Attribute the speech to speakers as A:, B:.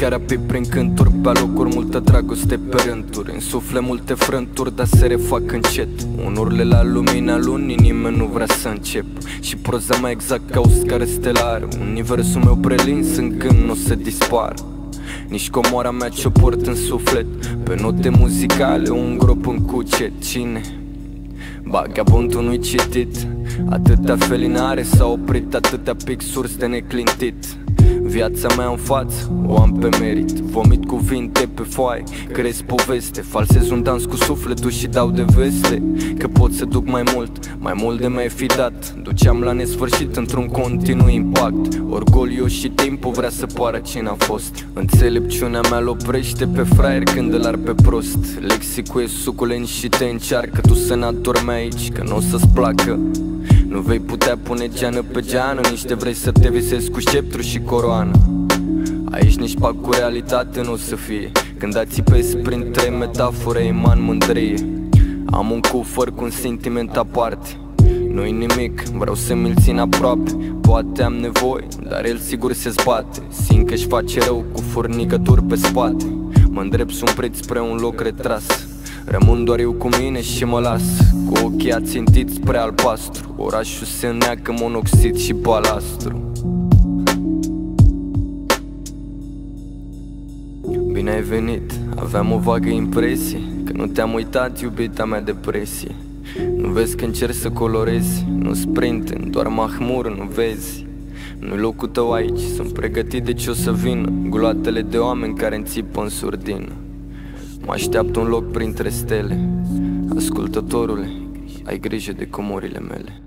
A: Muzica rapid prin cânturi Pe locuri multă dragoste pe rânduri. În suflet multe frânturi, dar se refac încet. Unurile la lumina lunii, nimeni nu vrea să încep. Și proza mai exact ca o scară stelară. Universul meu prelins încât nu se dispar. Nici comoara mea ce-o port în suflet. Pe note muzicale un grop în cucet Cine? Vagabondul nu-i citit? Atâtea felinare s-au oprit Atâtea pixuri de neclintit Viața mea în față, o am pe merit. Vomit cuvinte pe foaie, crezi poveste. Falsez un dans cu sufletul și dau de veste Că pot să duc mai mult, mai mult de mai fi dat. Duceam la nesfârșit într-un continuu impact. Orgoliu și timpul vrea să poară cine a fost. Înțelepciunea mea l-oprește pe fraier când îl ar pe prost. Lexicul e suculent și te încearcă. Tu să n-adormi aici, că nu o să-ți placă nu vei putea pune geană pe geană Nici te vrei să te visezi cu sceptru și coroană. Aici nici pac cu realitate nu o să fie. Când ațipezi printre metafore iman mândrie. Am un cufăr cu un sentiment aparte nu-i nimic, vreau să mi-l țin aproape. Poate am nevoie, dar el sigur se zbate. Simt că-și face rău cu furnicături pe spate. Mă îndrept un preț spre un loc retras Rămân doar eu cu mine și mă las Cu ochii ațintiți spre albastru. Orașul se neacă monoxid și balastru. Bine ai venit, aveam o vagă impresie Că nu te-am uitat, iubita mea depresie Nu vezi că încerci să colorezi Nu sprinte, doar mahmur, nu vezi. Nu locul tău aici, sunt pregătit de ce o să vină. Guloatele de oameni care înțipă în surdină Mă așteaptă un loc printre stele. Ascultătorule, ai grijă de comorile mele